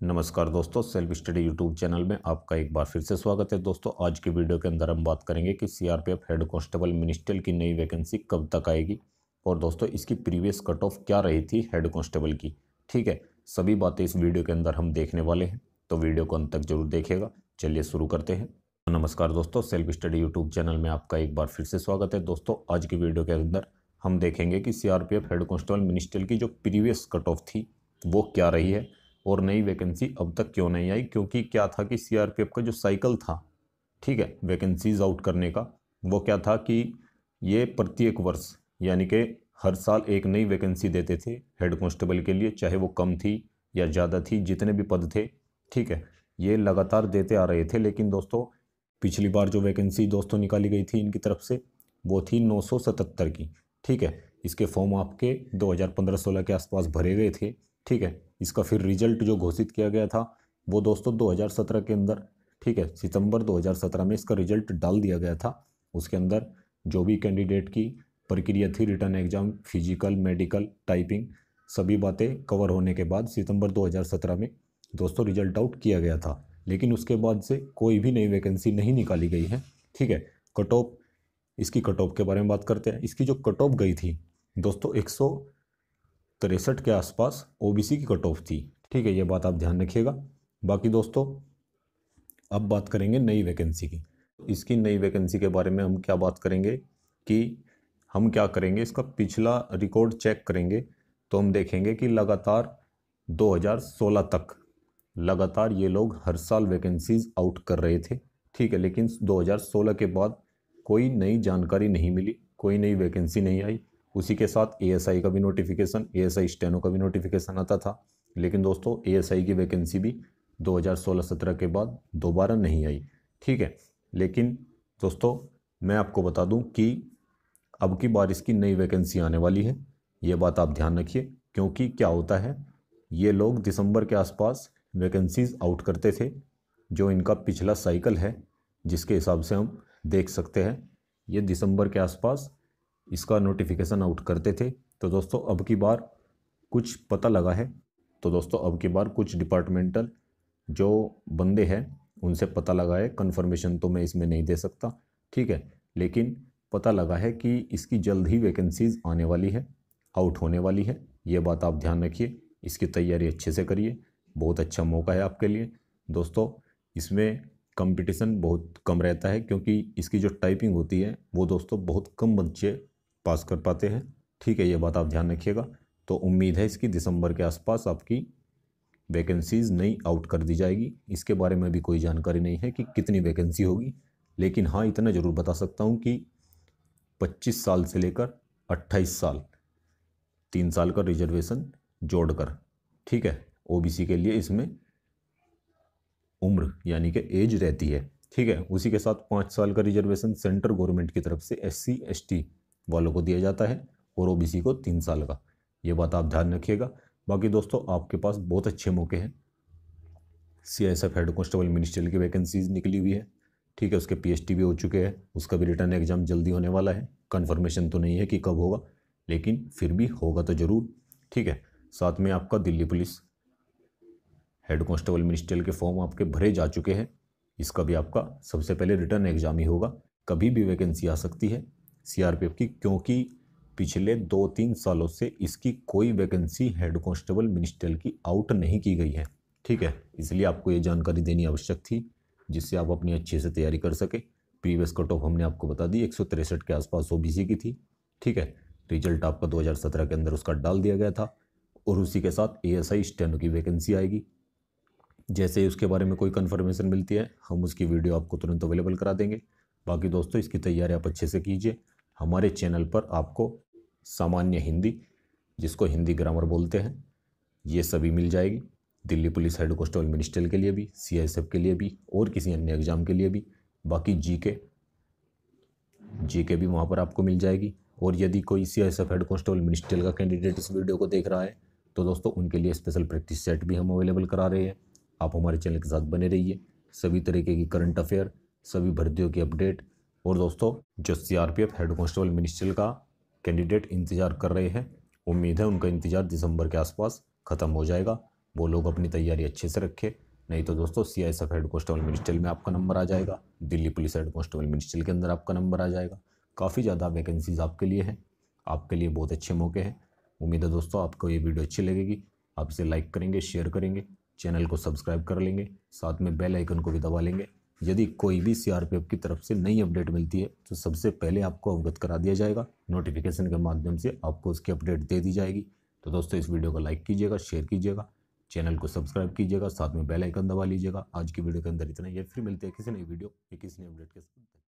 नमस्कार दोस्तों, self study YouTube channel में आपका एक बार फिर से स्वागत है। दोस्तों, आज की वीडियो के अंदर हम बात करेंगे कि सीआरपीएफ हेड कांस्टेबल मिनिस्ट्रियल की नई वैकेंसी कब तक आएगी और दोस्तों, इसकी प्रीवियस कट ऑफ़ क्या रही थी हेड कांस्टेबल की। ठीक है, सभी बातें इस वीडियो के अंदर हम देखने वाले हैं तो वीडियो को अंत तक ज़रूर देखेगा चलिए शुरू करते हैं। नमस्कार दोस्तों, सेल्फ स्टडी यूट्यूब चैनल में आपका एक बार फिर से स्वागत है। दोस्तों, आज की वीडियो के अंदर हम देखेंगे कि सीआरपीएफ हेड कांस्टेबल मिनिस्ट्रियल की जो प्रीवियस कट ऑफ़ थी, वो क्या रही है और नई वैकेंसी अब तक क्यों नहीं आई? क्योंकि क्या था कि सीआरपीएफ का जो साइकिल था, ठीक है वैकेंसीज आउट करने का, वो क्या था कि ये प्रत्येक वर्ष, यानी कि हर साल एक नई वैकेंसी देते थे हेड कांस्टेबल के लिए, चाहे वो कम थी या ज़्यादा थी, जितने भी पद थे, ठीक है, ये लगातार देते आ रहे थे। लेकिन दोस्तों, पिछली बार जो वैकेंसी दोस्तों निकाली गई थी इनकी तरफ़ से, वो थी नौ सौ सतहत्तर की, ठीक है। इसके फॉर्म आपके 2015-16 के आसपास भरे गए थे, ठीक है। इसका फिर रिज़ल्ट जो घोषित किया गया था, वो दोस्तों 2017 के अंदर, ठीक है, सितंबर 2017 में इसका रिज़ल्ट डाल दिया गया था। उसके अंदर जो भी कैंडिडेट की प्रक्रिया थी return exam physical medical typing सभी बातें कवर होने के बाद सितंबर 2017 में दोस्तों रिज़ल्ट आउट किया गया था। लेकिन उसके बाद से कोई भी नई वैकेंसी नहीं निकाली गई है, ठीक है। कट ऑफ़ इसकी कट ऑफ़ के बारे में बात करते हैं। इसकी जो कट ऑफ़ गई थी, दोस्तों एक सौ तिरसठ के आसपास ओबीसी की कट ऑफ़ थी। ठीक है, ये बात आप ध्यान रखिएगा। बाकी दोस्तों, अब बात करेंगे नई वैकेंसी की। इसकी नई वैकेंसी के बारे में हम क्या बात करेंगे कि हम क्या करेंगे, इसका पिछला रिकॉर्ड चेक करेंगे तो हम देखेंगे कि लगातार 2016 तक लगातार ये लोग हर साल वैकेंसीज आउट कर रहे थे। ठीक है, लेकिन 2016 के बाद कोई नई जानकारी नहीं मिली, कोई नई वैकेंसी नहीं आई। उसी के साथ एएसआई का भी नोटिफिकेशन ए एस स्टेनो का भी नोटिफिकेशन आता था। लेकिन दोस्तों एएसआई की वैकेंसी भी 2016-17 के बाद दोबारा नहीं आई। ठीक है? लेकिन दोस्तों, मैं आपको बता दूँ कि अब की बार इसकी नई वैकेंसी आने वाली है। ये बात आप ध्यान रखिए, क्योंकि क्या होता है, ये लोग दिसंबर के आसपास वैकेंसीज आउट करते थे, जो इनका पिछला साइकिल है, जिसके हिसाब से हम देख सकते हैं। ये दिसंबर के आसपास इसका नोटिफिकेशन आउट करते थे। तो दोस्तों, अब की बार कुछ पता लगा है। तो दोस्तों, अब की बार कुछ डिपार्टमेंटल जो बंदे हैं, उनसे पता लगा है। कन्फर्मेशन तो मैं इसमें नहीं दे सकता, ठीक है? लेकिन पता लगा है कि इसकी जल्द ही वैकेंसीज आने वाली है आउट होने वाली है। ये बात आप ध्यान रखिए, इसकी तैयारी अच्छे से करिए। बहुत अच्छा मौका है आपके लिए। दोस्तों, इसमें कंपटीशन बहुत कम रहता है, क्योंकि इसकी जो टाइपिंग होती है, वो दोस्तों बहुत कम बच्चे पास कर पाते हैं। ठीक है, ये बात आप ध्यान रखिएगा। तो उम्मीद है इसकी दिसंबर के आसपास आपकी वैकेंसीज़ नई आउट कर दी जाएगी। इसके बारे में भी कोई जानकारी नहीं है कि कितनी वैकेंसी होगी। लेकिन हाँ इतना ज़रूर बता सकता हूँ कि 25 साल से लेकर 28 साल, तीन साल का रिजर्वेशन जोड़कर, ठीक है ओबीसी के लिए इसमें उम्र यानी कि एज रहती है। ठीक है, उसी के साथ पाँच साल का रिजर्वेशन सेंट्रल गवर्नमेंट की तरफ़ से एस सी वालों को दिया जाता है और ओबीसी को तीन साल का। ये बात आप ध्यान रखिएगा। बाकी दोस्तों, आपके पास बहुत अच्छे मौके हैं। C S F head constable ministerial की वैकेंसीज निकली हुई है। ठीक है, उसके पीएचटी भी हो चुके हैं। उसका भी रिटर्न एग्ज़ाम जल्दी होने वाला है। कन्फर्मेशन तो नहीं है कि कब होगा, लेकिन फिर भी होगा तो ज़रूर। ठीक है, साथ में आपका Delhi police head constable ministerial के फॉर्म आपके भरे जा चुके हैं। इसका भी आपका सबसे पहले रिटर्न एग्ज़ाम ही होगा। कभी भी वैकेंसी आ सकती है। सीआरपीएफ की, क्योंकि पिछले दो तीन सालों से इसकी कोई वैकेंसी हेड कांस्टेबल मिनिस्ट्रियल की आउट नहीं की गई है। ठीक है, इसलिए आपको ये जानकारी देनी आवश्यक थी, जिससे आप अपनी अच्छे से तैयारी कर सके। प्रीवियस कट ऑफ़ हमने आपको बता दी, एक के आसपास ओबीसी की थी। ठीक है, रिज़ल्ट आपका 2017 के अंदर उसका डाल दिया गया था, और उसी के साथ ए एस आई की वैकेंसी आएगी। जैसे ही उसके बारे में कोई कन्फर्मेशन मिलती है, हम उसकी वीडियो आपको तुरंत अवेलेबल करा देंगे। बाकी दोस्तों, इसकी तैयारी आप अच्छे से कीजिए। हमारे चैनल पर आपको सामान्य हिंदी, जिसको हिंदी ग्रामर बोलते हैं, ये सभी मिल जाएगी। Delhi police head constable minister के लिए भी, सीआईएसएफ के लिए भी, और किसी अन्य एग्ज़ाम के लिए भी। बाकी जीके जीके भी वहाँ पर आपको मिल जाएगी। और यदि कोई C I S F head constable ministerial का कैंडिडेट इस वीडियो को देख रहा है तो दोस्तों, उनके लिए स्पेशल प्रैक्टिस सेट भी हम अवेलेबल करा रहे हैं। आप हमारे चैनल के साथ बने रहिए। सभी तरीके की करंट अफेयर, सभी भर्तियों की अपडेट और दोस्तों जो सीआरपीएफ हेड कांस्टेबल मिनिस्ट्रियल का कैंडिडेट इंतज़ार कर रहे हैं, उम्मीद है उनका इंतज़ार दिसंबर के आसपास ख़त्म हो जाएगा। वो लोग अपनी तैयारी अच्छे से रखें, नहीं तो दोस्तों C I F head constable ministerial में आपका नंबर आ जाएगा, Delhi police head constable ministerial के अंदर आपका नंबर आ जाएगा। काफ़ी ज़्यादा वैकेंसीज आपके लिए हैं, आपके लिए बहुत अच्छे मौके हैं। उम्मीद है दोस्तों, आपको ये वीडियो अच्छी लगेगी। आप इसे लाइक करेंगे शेयर करेंगे चैनल को सब्सक्राइब कर लेंगे, साथ में बेल आइकन को भी दबा लेंगे। यदि कोई भी सीआरपीएफ की तरफ़ से नई अपडेट मिलती है तो सबसे पहले आपको अवगत करा दिया जाएगा। नोटिफिकेशन के माध्यम से आपको उसकी अपडेट दे दी जाएगी। तो दोस्तों, इस वीडियो को लाइक कीजिएगा शेयर कीजिएगा चैनल को सब्सक्राइब कीजिएगा, साथ में बेल आइकन दबा लीजिएगा। आज की वीडियो के अंदर इतना ही फिर मिलते हैं किसी नई वीडियो या किसी नई अपडेट के साथ।